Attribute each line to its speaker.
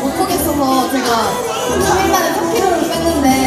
Speaker 1: 못 보겠어서 제가 3일 만에 3kg를 뺐는데